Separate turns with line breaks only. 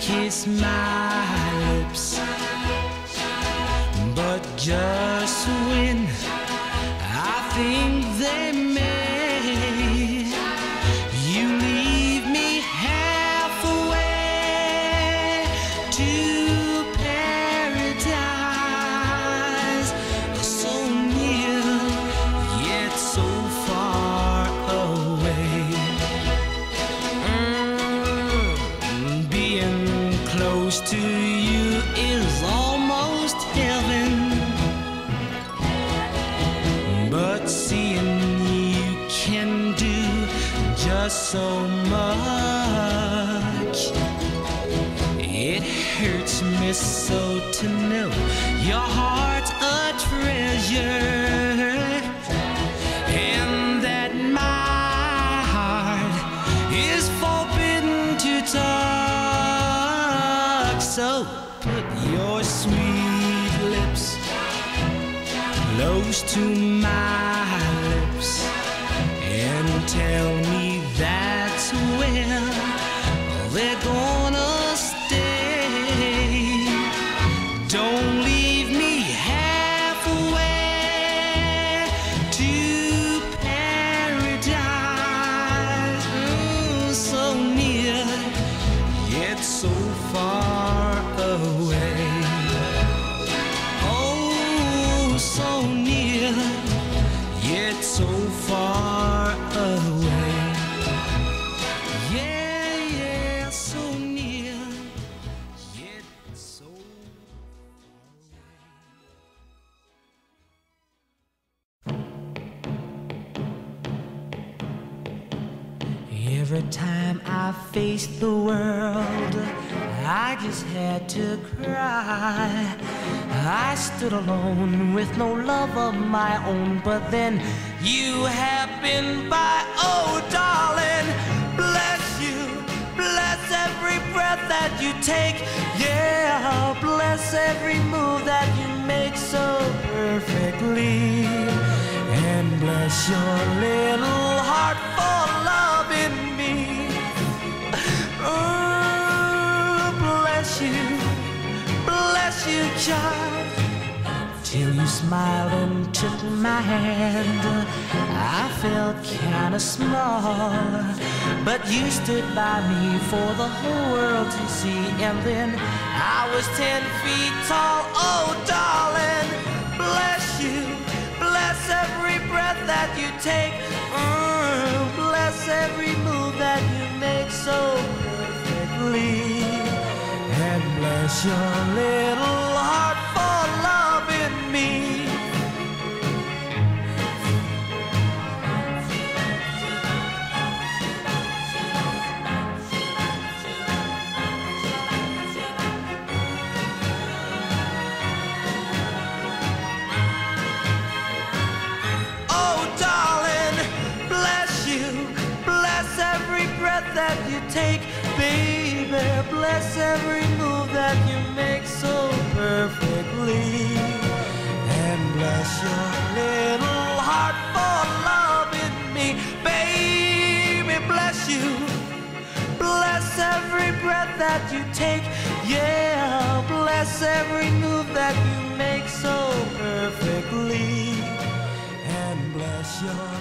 kiss my lips. But just when I think they may, to you is almost heaven. But seeing you can do just so much. It hurts me so to know your heart's a treasure. Put your sweet lips close to my lips and tell me far Every time I faced the world, I just had to cry. I stood alone with no love of my own, but then you happened by. Oh, darling, bless you, bless every breath that you take. Yeah, bless every move that you make so perfectly. And bless your little child. Till you smiled and took my hand. I felt kinda small, but you stood by me for the whole world to see. And then I was ten feet tall. Oh, darling, bless you, bless every breath that you take. Mm, bless every move that you make so perfectly. Bless your little heart for loving me. Oh, darling, bless you. Bless every breath that you take, baby. Bless every move that you make so perfectly. And bless your little heart for loving me, baby. Bless you. Bless every breath that you take, yeah. Bless every move that you make so perfectly. And bless your